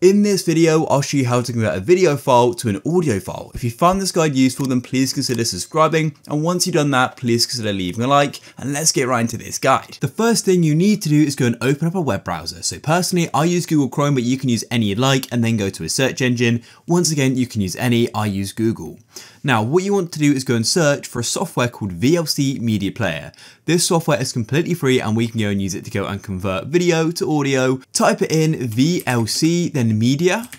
In this video, I'll show you how to convert a video file to an audio file. If you found this guide useful, then please consider subscribing. And once you've done that, please consider leaving a like and let's get right into this guide. The first thing you need to do is go and open up a web browser. So personally, I use Google Chrome, but you can use any you'd like and then go to a search engine. Once again, you can use any, I use Google. Now, what you want to do is go and search for a software called VLC Media Player. This software is completely free and we can go and use it to go and convert video to audio. Type it in VLC, then media,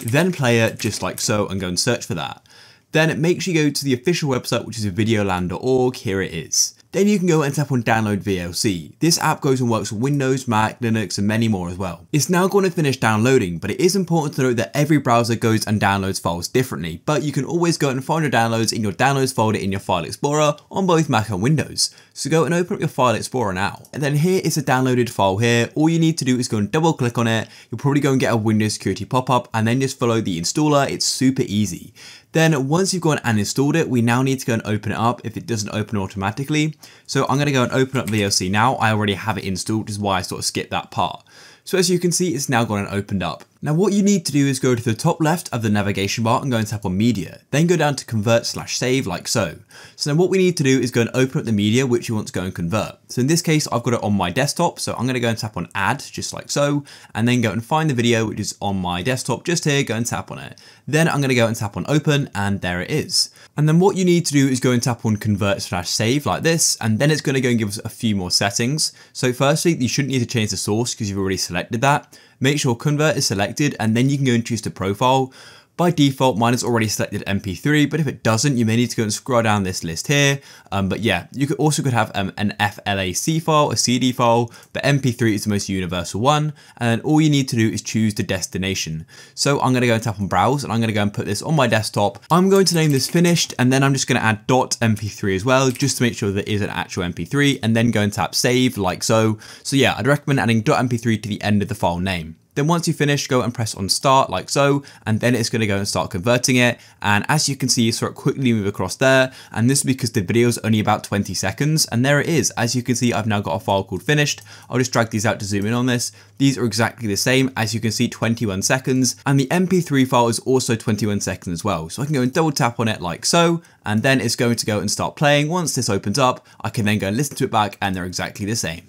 then player just like so and go and search for that. Then make sure you go to the official website, which is videolan.org. Here it is. Then you can go and tap on download VLC. This app goes and works with Windows, Mac, Linux and many more as well. It's now going to finish downloading, but it is important to note that every browser goes and downloads files differently, but you can always go and find your downloads in your downloads folder in your file explorer on both Mac and Windows. So go and open up your file explorer now. And then here is a downloaded file here. All you need to do is go and double click on it. You'll probably go and get a Windows security pop-up and then just follow the installer. It's super easy. Then once you've gone and installed it, we now need to go and open it up if it doesn't open automatically. So I'm going to go and open up VLC now. I already have it installed, which is why I sort of skipped that part. So as you can see, it's now gone and opened up. Now what you need to do is go to the top left of the navigation bar and go and tap on media, then go down to convert slash save like so. So then what we need to do is go and open up the media which you want to go and convert. So in this case, I've got it on my desktop. So I'm going to go and tap on add just like so, and then go and find the video which is on my desktop just here, go and tap on it. Then I'm going to go and tap on open and there it is. And then what you need to do is go and tap on convert slash save like this, and then it's going to go and give us a few more settings. So firstly, you shouldn't need to change the source because you've already selected that. Make sure convert is selected and then you can go and choose to profile. By default, mine is already selected MP3, but if it doesn't, you may need to go and scroll down this list here. Um, but yeah, you could also could have um, an FLAC file, a CD file, but MP3 is the most universal one. And all you need to do is choose the destination. So I'm going to go and tap on browse and I'm going to go and put this on my desktop. I'm going to name this finished and then I'm just going to add .mp3 as well, just to make sure that it is an actual MP3 and then go and tap save like so. So yeah, I'd recommend adding .mp3 to the end of the file name. Then once you finish, go and press on start like so, and then it's going to go and start converting it. And as you can see, you saw it quickly move across there. And this is because the video is only about 20 seconds. And there it is. As you can see, I've now got a file called finished. I'll just drag these out to zoom in on this. These are exactly the same. As you can see, 21 seconds. And the MP3 file is also 21 seconds as well. So I can go and double tap on it like so. And then it's going to go and start playing. Once this opens up, I can then go and listen to it back and they're exactly the same.